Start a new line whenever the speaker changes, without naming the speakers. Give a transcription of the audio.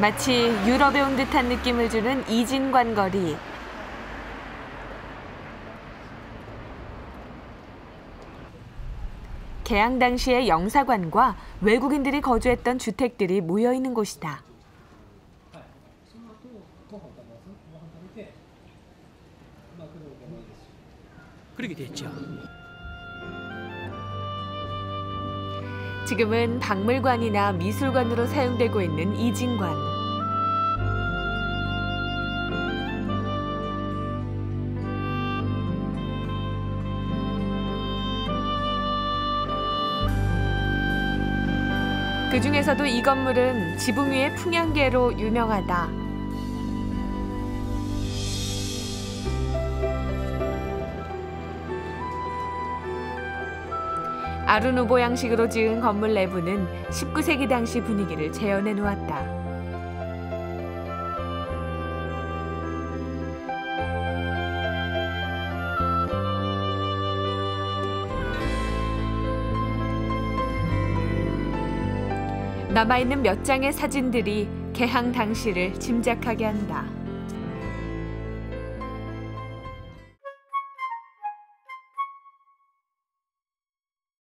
마치 유럽에 온 듯한 느낌을 주는 이진관 거리. 개항 당시의 영사관과 외국인들이 거주했던 주택들이 모여 있는 곳이다.
그렇게 됐죠.
지금은 박물관이나 미술관으로 사용되고 있는 이진관. 그 중에서도 이 건물은 지붕 위의 풍향계로 유명하다. 아르누보 양식으로 지은 건물 내부는 19세기 당시 분위기를 재현해 놓았다. 남아있는 몇 장의 사진들이 개항 당시를 짐작하게 한다.